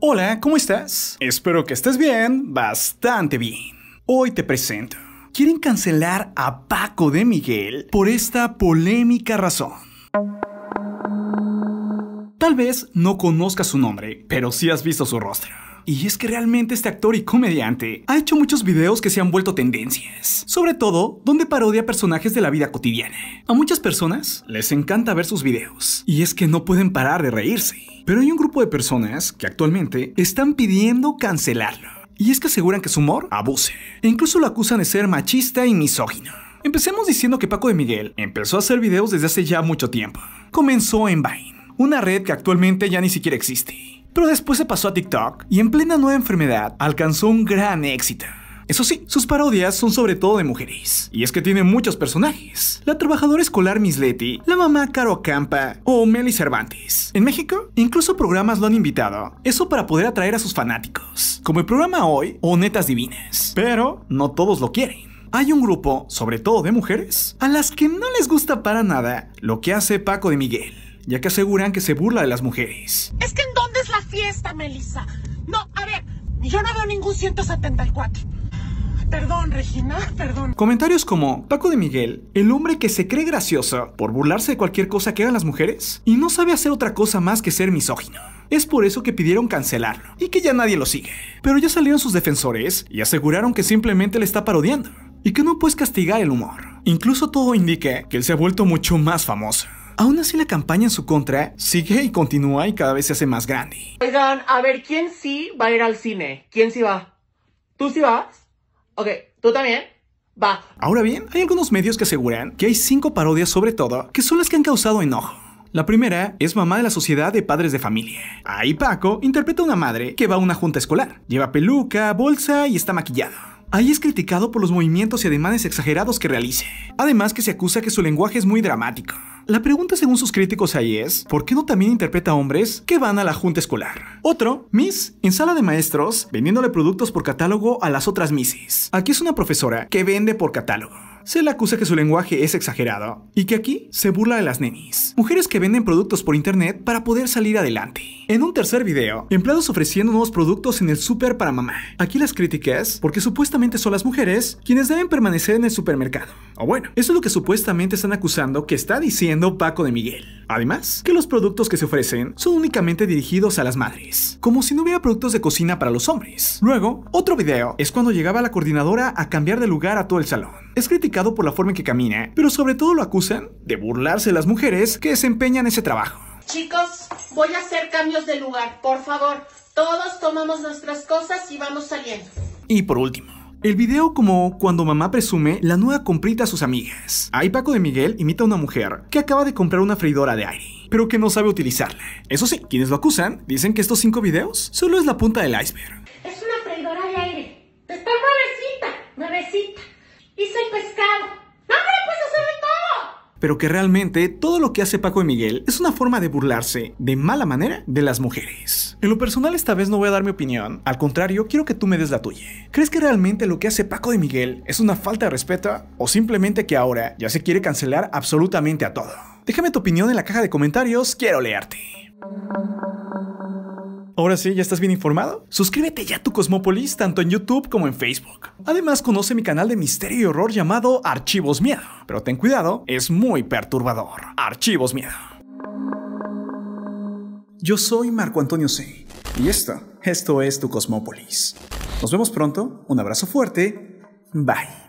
Hola, ¿cómo estás? Espero que estés bien, bastante bien. Hoy te presento. Quieren cancelar a Paco de Miguel por esta polémica razón. Tal vez no conozcas su nombre, pero sí has visto su rostro. Y es que realmente este actor y comediante ha hecho muchos videos que se han vuelto tendencias, sobre todo donde parodia personajes de la vida cotidiana. A muchas personas les encanta ver sus videos, y es que no pueden parar de reírse. Pero hay un grupo de personas que actualmente están pidiendo cancelarlo. Y es que aseguran que su humor abuse, e incluso lo acusan de ser machista y misógino. Empecemos diciendo que Paco de Miguel empezó a hacer videos desde hace ya mucho tiempo. Comenzó en Vine, una red que actualmente ya ni siquiera existe pero después se pasó a TikTok y en plena nueva enfermedad alcanzó un gran éxito. Eso sí, sus parodias son sobre todo de mujeres. Y es que tiene muchos personajes. La trabajadora escolar Miss Letty, la mamá Caro Campa o Meli Cervantes. En México, incluso programas lo han invitado. Eso para poder atraer a sus fanáticos. Como el programa Hoy o Netas Divinas. Pero no todos lo quieren. Hay un grupo, sobre todo de mujeres, a las que no les gusta para nada lo que hace Paco de Miguel, ya que aseguran que se burla de las mujeres. Es que en la fiesta, Melissa. No, a ver, yo no veo ningún 174. Perdón, Regina, perdón. Comentarios como Paco de Miguel, el hombre que se cree gracioso por burlarse de cualquier cosa que hagan las mujeres y no sabe hacer otra cosa más que ser misógino. Es por eso que pidieron cancelarlo y que ya nadie lo sigue. Pero ya salieron sus defensores y aseguraron que simplemente le está parodiando y que no puedes castigar el humor. Incluso todo indica que él se ha vuelto mucho más famoso. Aún así la campaña en su contra sigue y continúa y cada vez se hace más grande. Oigan, a ver, ¿quién sí va a ir al cine? ¿Quién sí va? ¿Tú sí vas? Ok, ¿tú también? Va. Ahora bien, hay algunos medios que aseguran que hay cinco parodias sobre todo que son las que han causado enojo. La primera es Mamá de la Sociedad de Padres de Familia. Ahí Paco interpreta a una madre que va a una junta escolar. Lleva peluca, bolsa y está maquillado. Ahí es criticado por los movimientos y ademanes exagerados que realice. Además que se acusa que su lenguaje es muy dramático. La pregunta según sus críticos ahí es, ¿por qué no también interpreta hombres que van a la junta escolar? Otro, Miss, en sala de maestros, vendiéndole productos por catálogo a las otras Misses. Aquí es una profesora que vende por catálogo se le acusa que su lenguaje es exagerado y que aquí se burla de las nenis, mujeres que venden productos por internet para poder salir adelante. En un tercer video, empleados ofreciendo nuevos productos en el súper para mamá. Aquí las críticas porque supuestamente son las mujeres quienes deben permanecer en el supermercado. O bueno, eso es lo que supuestamente están acusando que está diciendo Paco de Miguel. Además, que los productos que se ofrecen son únicamente dirigidos a las madres, como si no hubiera productos de cocina para los hombres. Luego, otro video es cuando llegaba la coordinadora a cambiar de lugar a todo el salón. Es criticado por la forma en que camina, pero sobre todo lo acusan de burlarse de las mujeres que desempeñan ese trabajo. Chicos, voy a hacer cambios de lugar, por favor. Todos tomamos nuestras cosas y vamos saliendo. Y por último, el video como cuando mamá presume la nueva comprita a sus amigas. Ahí Paco de Miguel imita a una mujer que acaba de comprar una freidora de aire, pero que no sabe utilizarla. Eso sí, quienes lo acusan dicen que estos cinco videos solo es la punta del iceberg. Es una freidora de aire. Está nuevecita, nuevecita. Hice el pescado. ¡No, me puedes todo! Pero que realmente todo lo que hace Paco de Miguel es una forma de burlarse de mala manera de las mujeres. En lo personal esta vez no voy a dar mi opinión, al contrario quiero que tú me des la tuya. ¿Crees que realmente lo que hace Paco de Miguel es una falta de respeto o simplemente que ahora ya se quiere cancelar absolutamente a todo? Déjame tu opinión en la caja de comentarios, quiero leerte. Ahora sí, ¿ya estás bien informado? Suscríbete ya a tu Cosmópolis tanto en YouTube como en Facebook. Además, conoce mi canal de misterio y horror llamado Archivos Miedo. Pero ten cuidado, es muy perturbador. Archivos Miedo. Yo soy Marco Antonio C. Y esto, esto es tu Cosmópolis. Nos vemos pronto, un abrazo fuerte, bye.